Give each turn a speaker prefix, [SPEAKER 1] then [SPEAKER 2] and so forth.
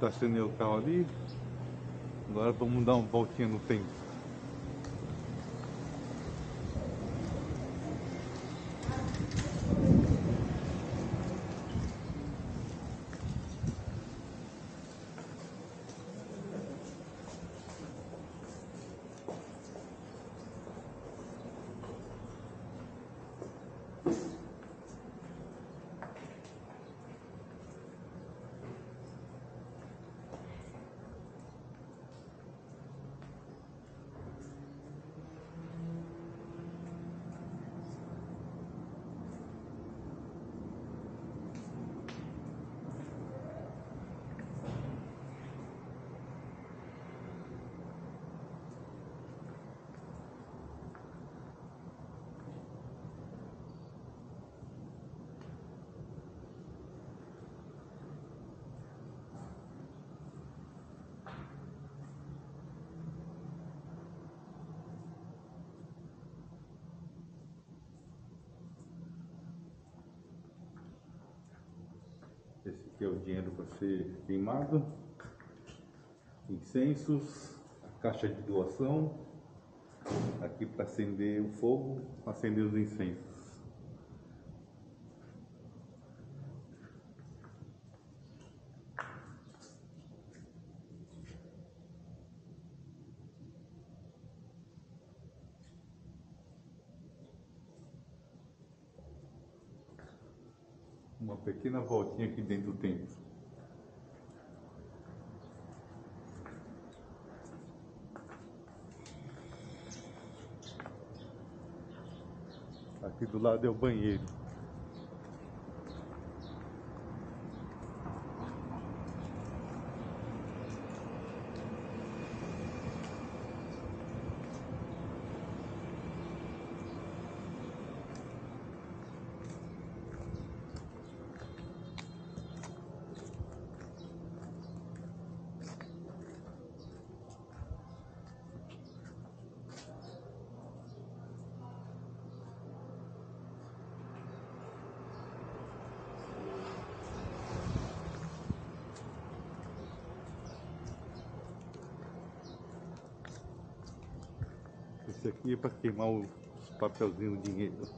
[SPEAKER 1] Estacionei o carro ali. Agora vamos dar uma voltinha no tempo. Aqui é o dinheiro para ser queimado. Incensos, a caixa de doação. Aqui para acender o fogo, acender os incensos. Uma pequena voltinha aqui dentro do templo. Aqui do lado é o banheiro. Esse aqui é para queimar os papelzinhos de dinheiro.